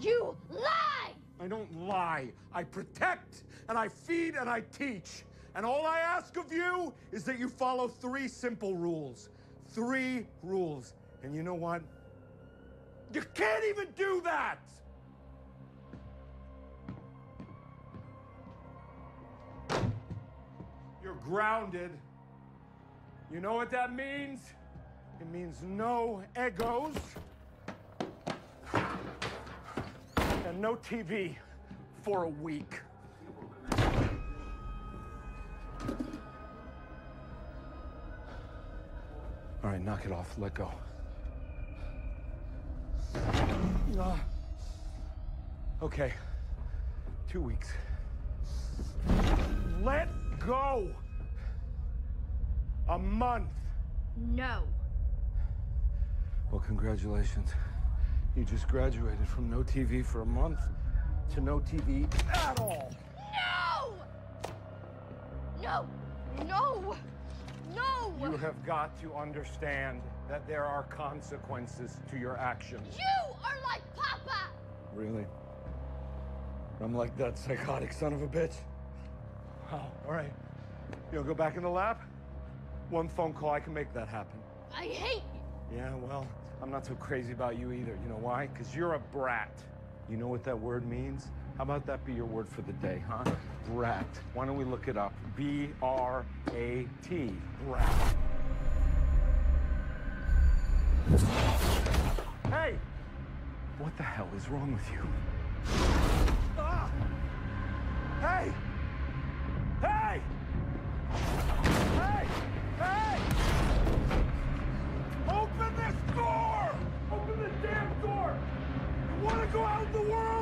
You lie! I don't lie. I protect and I feed and I teach. And all I ask of you is that you follow three simple rules. Three rules. And you know what? You can't even do that! You're grounded. You know what that means? It means no Eggos and no TV for a week. All right, knock it off. Let go. Uh, okay. Two weeks. Let go. A month. No. Well, congratulations. You just graduated from no TV for a month to no TV at all. No! No! No! No! You have got to understand that there are consequences to your actions. You are like Papa! Really? I'm like that psychotic son of a bitch? Oh, all right. You'll go back in the lab? One phone call, I can make that happen. I hate you! Yeah, well, I'm not so crazy about you either. You know why? Because you're a brat. You know what that word means? How about that be your word for the day, huh? Brat. Why don't we look it up? B R A T. Brat. Hey! What the hell is wrong with you? Ah! Hey! Hey! Go out in the world?